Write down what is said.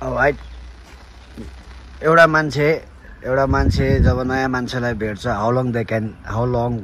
Oh, height एउटा मान्छे एउटा मान्छे जब नयाँ मान्छेलाई भेट्छ how long they can how long